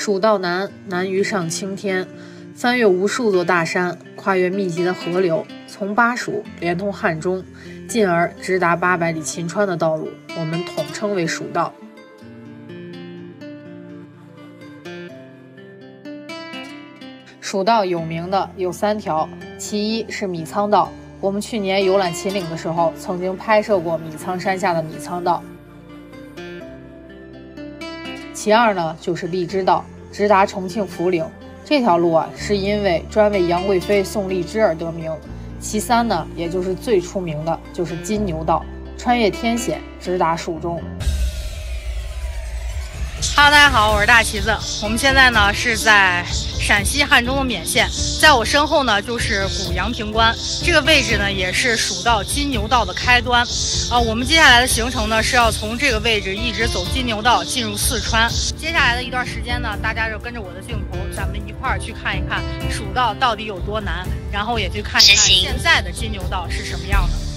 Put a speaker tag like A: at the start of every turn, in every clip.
A: 蜀道难，难于上青天。翻越无数座大山，跨越密集的河流，从巴蜀连通汉中，进而直达八百里秦川的道路，我们统称为蜀道。蜀道有名的有三条，其一是米仓道，我们去年游览秦岭的时候，曾经拍摄过米仓山下的米仓道。其二呢，就是荔枝道，直达重庆涪陵。这条路啊，是因为专为杨贵妃送荔枝而得名。其三呢，也就是最出名的，就是金牛道，穿越天险，直达蜀中。
B: Hello，大家好，我是大旗子。我们现在呢是在陕西汉中的勉县，在我身后呢就是古阳平关，这个位置呢也是蜀道金牛道的开端。啊，我们接下来的行程呢是要从这个位置一直走金牛道进入四川。接下来的一段时间呢，大家就跟着我的镜头，咱们一块儿去看一看蜀道到底有多难，然后也去看一看现在的金牛道是什么样的。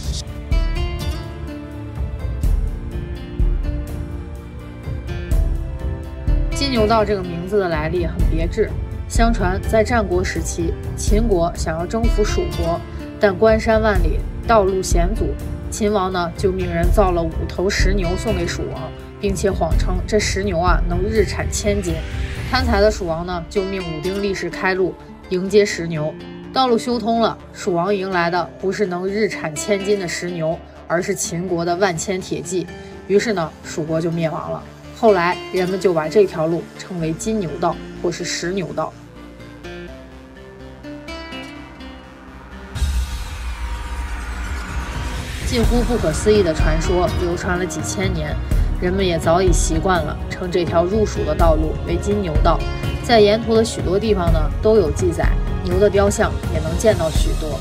A: 牛道这个名字的来历很别致。相传在战国时期，秦国想要征服蜀国，但关山万里，道路险阻，秦王呢就命人造了五头石牛送给蜀王，并且谎称这石牛啊能日产千斤。贪财的蜀王呢就命武丁力士开路迎接石牛，道路修通了，蜀王迎来的不是能日产千斤的石牛，而是秦国的万千铁骑。于是呢，蜀国就灭亡了。后来，人们就把这条路称为金牛道，或是石牛道。近乎不可思议的传说流传了几千年，人们也早已习惯了称这条入蜀的道路为金牛道。在沿途的许多地方呢，都有记载，牛的雕像也能见到许多。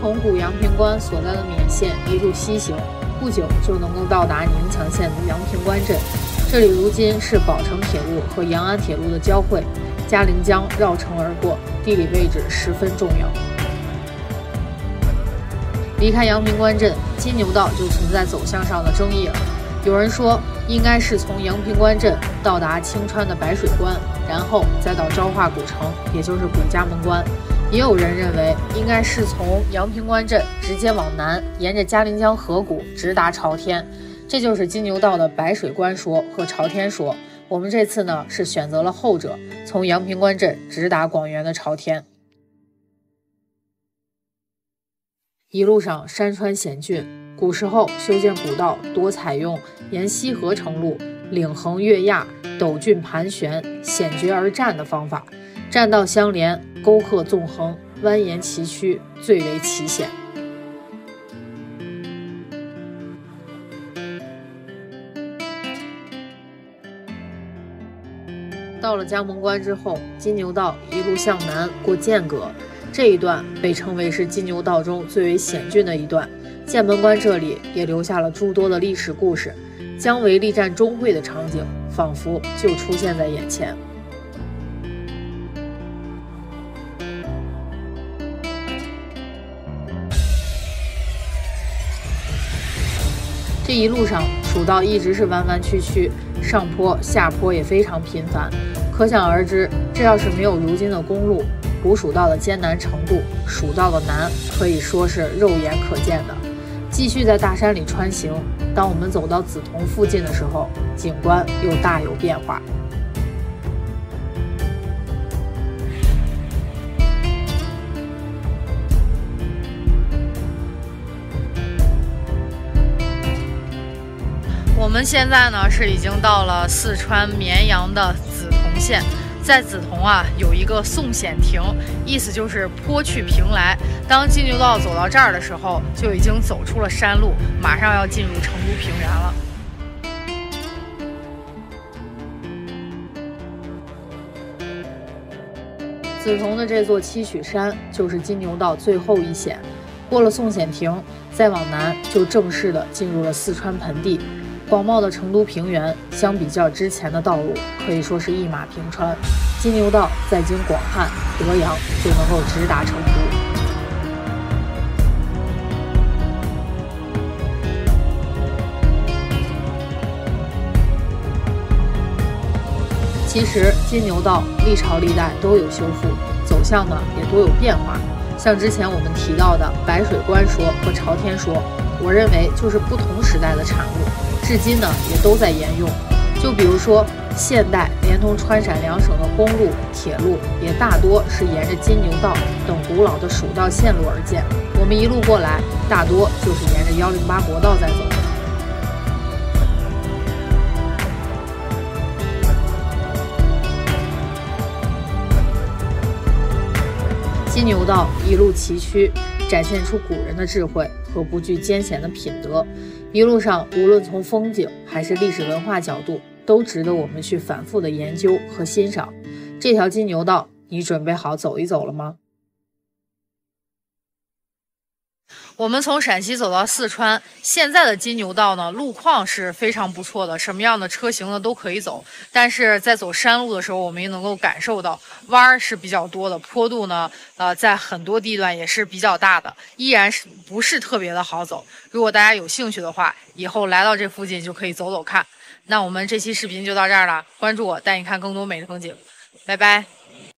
A: 从古阳平关所在的勉县一路西行，不久就能够到达宁强县的阳平关镇。这里如今是宝成铁路和阳安铁路的交汇，嘉陵江绕城而过，地理位置十分重要。离开阳平关镇，金牛道就存在走向上的争议了。有人说，应该是从阳平关镇到达青川的白水关，然后再到昭化古城，也就是古家门关。也有人认为，应该是从阳平关镇直接往南，沿着嘉陵江河谷直达朝天，这就是金牛道的白水关说和朝天说。我们这次呢是选择了后者，从阳平关镇直达广元的朝天。一路上山川险峻，古时候修建古道多采用沿溪河成路，岭横越漾，陡峻盘旋，险绝而战的方法。栈道相连，沟壑纵横，蜿蜒崎岖，最为奇险。到了江门关之后，金牛道一路向南过剑阁，这一段被称为是金牛道中最为险峻的一段。剑门关这里也留下了诸多的历史故事，姜维力战钟会的场景仿佛就出现在眼前。这一路上，蜀道一直是弯弯曲曲，上坡下坡也非常频繁，可想而知，这要是没有如今的公路，古蜀道的艰难程度，蜀道的难可以说是肉眼可见的。继续在大山里穿行，当我们走到梓潼附近的时候，景观又大有变化。
B: 我们现在呢是已经到了四川绵阳的梓潼县，在梓潼啊有一个宋险亭，意思就是坡去平来。当金牛道走到这儿的时候，就已经走出了山路，马上要进入成都平原了。
A: 梓潼的这座七曲山就是金牛道最后一险，过了宋险亭，再往南就正式的进入了四川盆地。广袤的成都平原相比较之前的道路可以说是一马平川。金牛道在经广汉德阳就能够直达成都。其实金牛道历朝历代都有修复走向呢也都有变化。像之前我们提到的白水关说和朝天说我认为就是不同时代的产物。至今呢也都在沿用。就比如说，现代连通川陕两省的公路、铁路，也大多是沿着金牛道等古老的蜀道线路而建。我们一路过来，大多就是沿着幺零八国道在走。金牛道一路崎岖，展现出古人的智慧和不惧艰险的品德。一路上，无论从风景还是历史文化角度，都值得我们去反复的研究和欣赏。这条金牛道，你准备好走一走了吗？
B: 我们从陕西走到四川，现在的金牛道呢，路况是非常不错的，什么样的车型呢都可以走。但是在走山路的时候，我们也能够感受到弯儿是比较多的，坡度呢，呃，在很多地段也是比较大的，依然是不是特别的好走。如果大家有兴趣的话，以后来到这附近就可以走走看。那我们这期视频就到这儿了，关注我，带你看更多美的风景，拜拜。